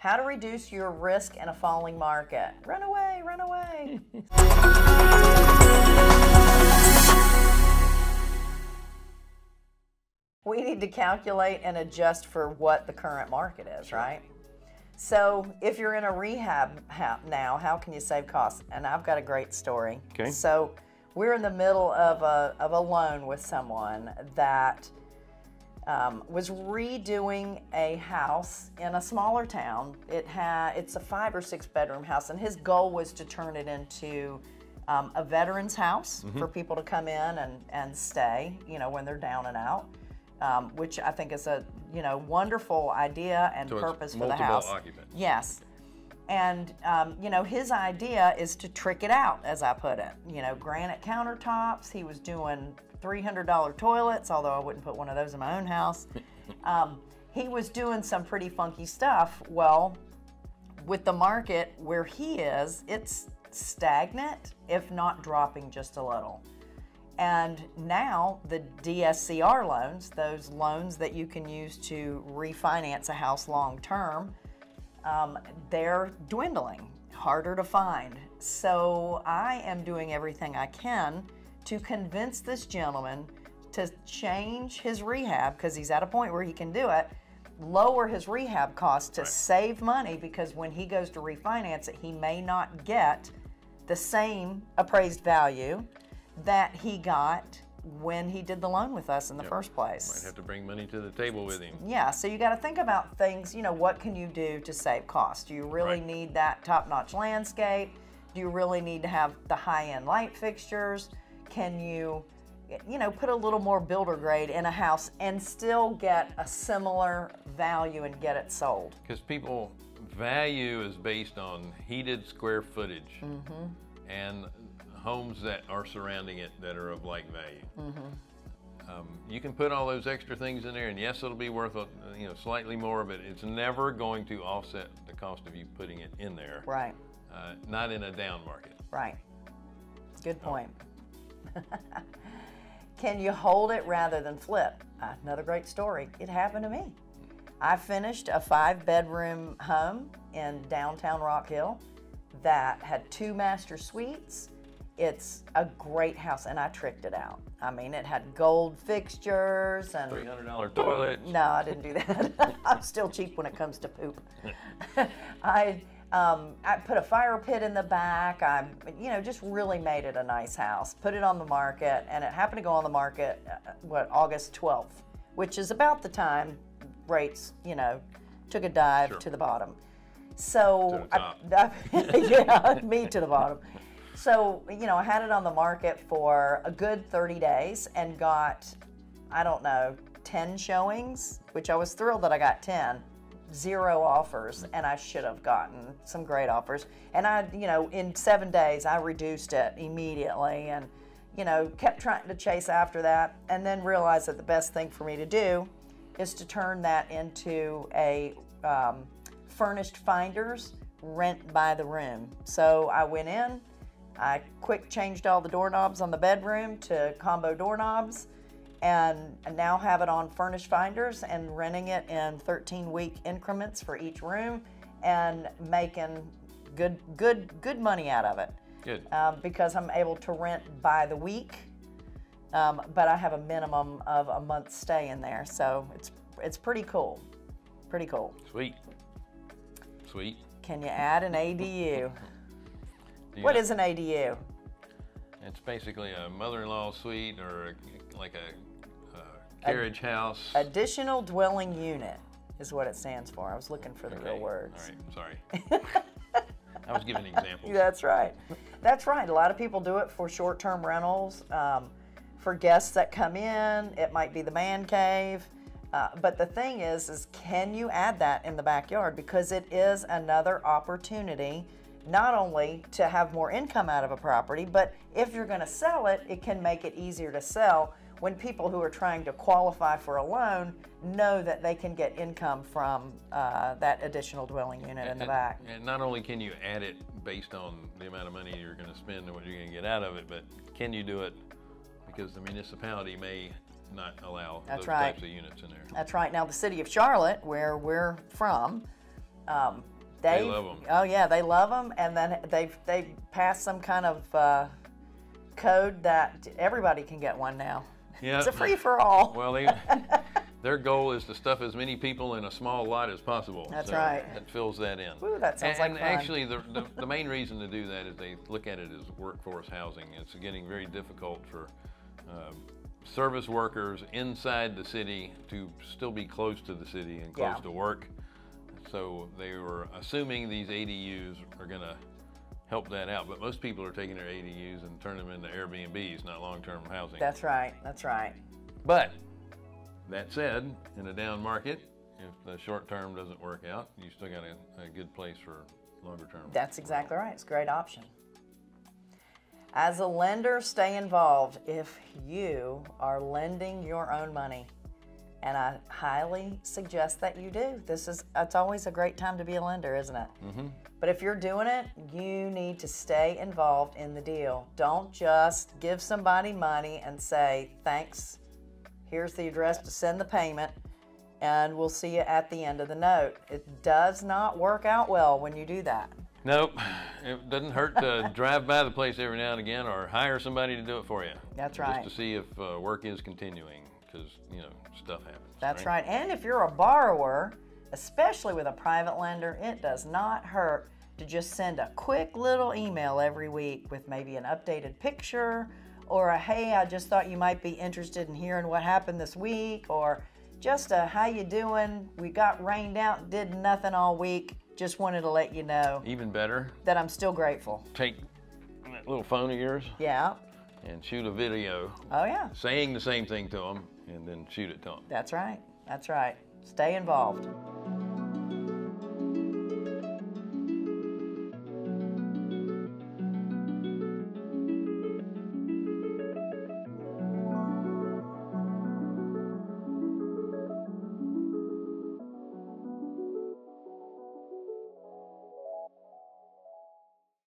How to reduce your risk in a falling market. Run away, run away. we need to calculate and adjust for what the current market is, right? So, if you're in a rehab now, how can you save costs? And I've got a great story. Okay. So, we're in the middle of a, of a loan with someone that um, was redoing a house in a smaller town. It had it's a five or six bedroom house, and his goal was to turn it into um, a veterans house Mm-hmm. for people to come in and, and stay, you know, when they're down and out. Um, which I think is a you know wonderful idea and So purpose for the house. occupants. Yes. And, um, you know, his idea is to trick it out, as I put it. You know, granite countertops. He was doing $300 toilets, although I wouldn't put one of those in my own house. Um, he was doing some pretty funky stuff. Well, with the market where he is, it's stagnant, if not dropping just a little. And now the DSCR loans, those loans that you can use to refinance a house long term, um, they're dwindling, harder to find. So I am doing everything I can to convince this gentleman to change his rehab because he's at a point where he can do it, lower his rehab costs to save money because when he goes to refinance it, he may not get the same appraised value that he got when he did the loan with us in the first place. Might have to bring money to the table with him. Yeah, so you got to think about things, you know, what can you do to save costs? Do you really Right. need that top notch landscape? Do you really need to have the high end light fixtures? Can you, you know, put a little more builder grade in a house and still get a similar value and get it sold? Because people value is based on heated square footage Mm-hmm. And homes that are surrounding it that are of like value. Mm-hmm. Um, you can put all those extra things in there, and yes, it'll be worth a, you know slightly more, but it's never going to offset the cost of you putting it in there. Right, Uh, not in a down market. right. Good point. Can you hold it rather than flip? Another great story. It happened to me. I finished a five bedroom home in downtown Rock Hill that had two master suites. It's a great house, and I tricked it out. I mean, it had gold fixtures and. Three hundred dollar toilet. No, I didn't do that. I'm still cheap when it comes to poop. I um, I put a fire pit in the back. I, you know, just really made it a nice house. Put it on the market, and it happened to go on the market, uh, what August 12th, which is about the time rates, you know, took a dive Sure. to the bottom. So, To I- I- yeah, me to the bottom. So, you know, I had it on the market for a good 30 days and got, I don't know, 10 showings, which I was thrilled that I got 10. Zero offers, and I should have gotten some great offers. And I, you know, in seven days, I reduced it immediately and, you know, kept trying to chase after that, and then realized that the best thing for me to do is to turn that into a um, furnished finders rent by the room. So I went in, I quick changed all the doorknobs on the bedroom to combo doorknobs and now have it on furnished finders and renting it in 13 week increments for each room and making good good good money out of it Good. um, because I'm able to rent by the week um, but I have a minimum of a month's stay in there so it's it's pretty cool pretty cool Sweet. Sweet. can you add an ADU what is an ADU It's basically a mother-in-law suite or a, like a, uh carriage house. Additional dwelling unit is what it stands for. I was looking for the Okay, real words. All right. Sorry. I was giving examples. That's right. That's right. A lot of people do it for short-term rentals, um, for guests that come in. It might be the man cave. Uh, but the thing is, is can you add that in the backyard? Because it is another opportunity, not only to have more income out of a property, but if you're going to sell it, it can make it easier to sell when people who are trying to qualify for a loan know that they can get income from uh, that additional dwelling unit in the back. And not only can you add it based on the amount of money you're going to spend and what you're going to get out of it, but can you do it because the municipality may not allow That's those right. types of units in there. That's right. Now, the city of Charlotte, where we're from, um, they, them. Oh yeah, they love them, and then they they passed some kind of uh, code that everybody can get one now. Yeah. It's a free for all. Well, they, their goal is to stuff as many people in a small lot as possible. That's so right. That fills that in. Ooh, that sounds and, like and fun. actually, the, the, the main reason to do that is they look at it as workforce housing. It's getting very difficult for um, service workers inside the city to still be close to the city and close Yeah. to work. So they were assuming these ADUs are going to help that out. But most people are taking their ADUs and turning them into Airbnbs, not long-term housing. That's right. That's right. But that said, in a down market, if the short term doesn't work out, you still got a, a good place for longer term. That's exactly right. It's a great option. As a lender, stay involved if you are lending your own money. And I highly suggest that you do. This is it's always a great time to be a lender, isn't it? Mm-hmm. But if you're doing it, you need to stay involved in the deal. Don't just give somebody money and say, thanks, here's the address to send the payment, and we'll see you at the end of the note. It does not work out well when you do that. Nope, it doesn't hurt to drive by the place every now and again or hire somebody to do it for you. That's right. Just to see if uh, work is continuing, because you know stuff happens. That's right. And if you're a borrower, especially with a private lender, it does not hurt to just send a quick little email every week with maybe an updated picture or a hey, I just thought you might be interested in hearing what happened this week or just a how you doing? We got rained out, did nothing all week. Just wanted to let you know Even better, that I'm still grateful. take that little phone of yours Yeah. and shoot a video Oh yeah. saying the same thing to them, and then shoot it to them. That's right. That's right. Stay involved.